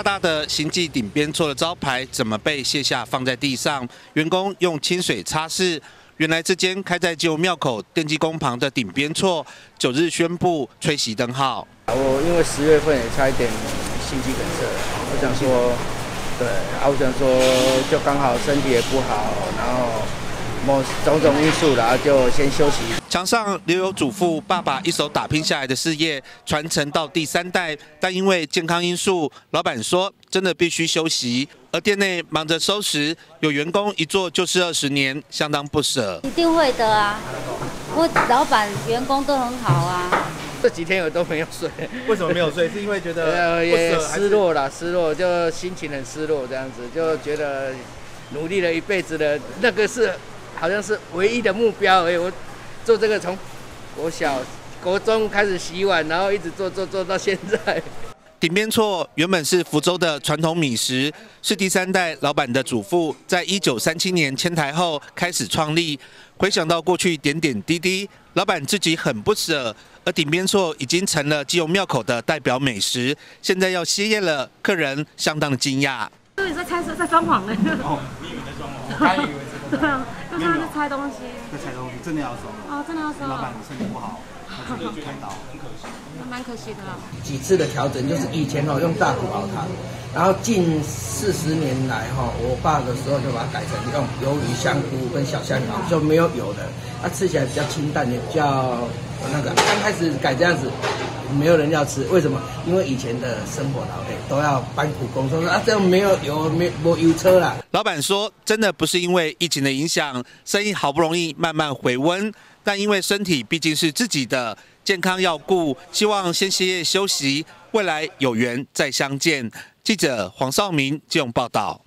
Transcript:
大大的行记顶边错的招牌怎么被卸下放在地上？员工用清水擦拭。原来这间开在旧庙口电机工旁的顶边错，九日宣布吹熄灯号。我因为十月份也差一点心肌梗塞，我想说，对，啊，我想说就刚好身体也不好，某种种因素，然后就先休息。墙上留有祖父、爸爸一手打拼下来的事业，传承到第三代，但因为健康因素，老板说真的必须休息。而店内忙着收拾，有员工一做就是二十年，相当不舍。一定会的啊，我老板、员工都很好啊。这几天我都没有睡。为什么没有睡？是因为觉得 也失落了，失落就心情很失落，这样子就觉得努力了一辈子的那个是。好像是唯一的目标而已。我做这个从国小、国中开始洗碗，然后一直做做做到现在。顶边错原本是福州的传统米食，是第三代老板的祖父在一九三七年迁台后开始创立。回想到过去点点滴滴，老板自己很不舍。而顶边错已经成了基隆庙口的代表美食，现在要歇业了，客人相当的惊讶。你在拆在装潢呢？哦，你以为在装潢？他以为是对啊，就是在拆东西。在拆东西，真的要收。哦，真的要收。老板身体不好，他就开刀，很可惜。蛮可惜的。几次的调整，就是以前哦用大骨熬汤，然后近四十年来哈，我爸的时候就把它改成用鱿鱼、香菇跟小香肠，就没有油的，它吃起来比较清淡，也比较那个。刚开始改这样子。没有人要吃，为什么？因为以前的生活劳累都要搬苦工，说啊，这样没有油，没没油车了。老板说，真的不是因为疫情的影响，生意好不容易慢慢回温，但因为身体毕竟是自己的，健康要顾，希望先歇业休息，未来有缘再相见。记者黄少明这种报道。